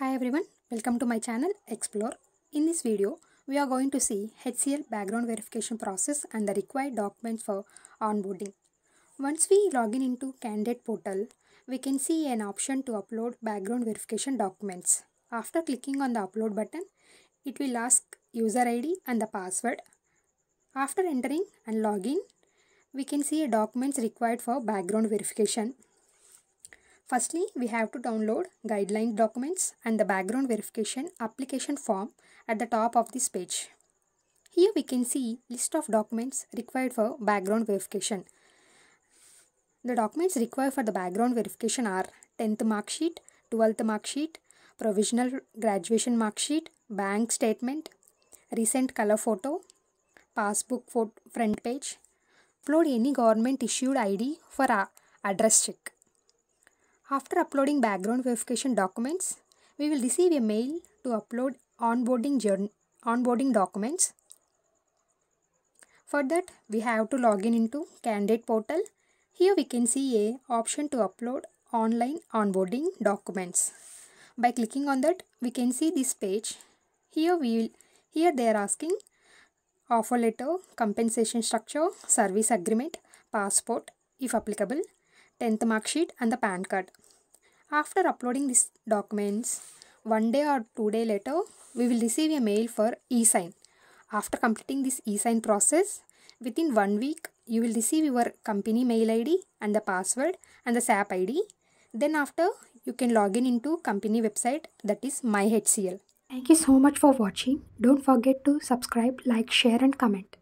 Hi everyone, welcome to my channel Explore. In this video, we are going to see HCL background verification process and the required documents for onboarding. Once we log in into candidate portal, we can see an option to upload background verification documents. After clicking on the upload button, it will ask user ID and the password. After entering and login, we can see a documents required for background verification. Firstly, we have to download guideline documents and the background verification application form at the top of this page. Here we can see list of documents required for background verification. The documents required for the background verification are 10th mark sheet, 12th mark sheet, provisional graduation mark sheet, bank statement, recent color photo, passbook front page. Upload any government issued ID for address check. After uploading background verification documents, we will receive a mail to upload onboarding journey, onboarding documents. For that, we have to log in into candidate portal. Here we can see a option to upload online onboarding documents. By clicking on that, we can see this page. Here we will, here they are asking offer letter, compensation structure, service agreement, passport if applicable, 10th mark sheet and the PAN card. After uploading these documents, one day or two day later, we will receive a mail for e-sign. After completing this e-sign process, within one week, you will receive your company mail ID and the password and the SAP ID. Then after, you can log in into company website that is MyHCL. Thank you so much for watching. Don't forget to subscribe, like, share and comment.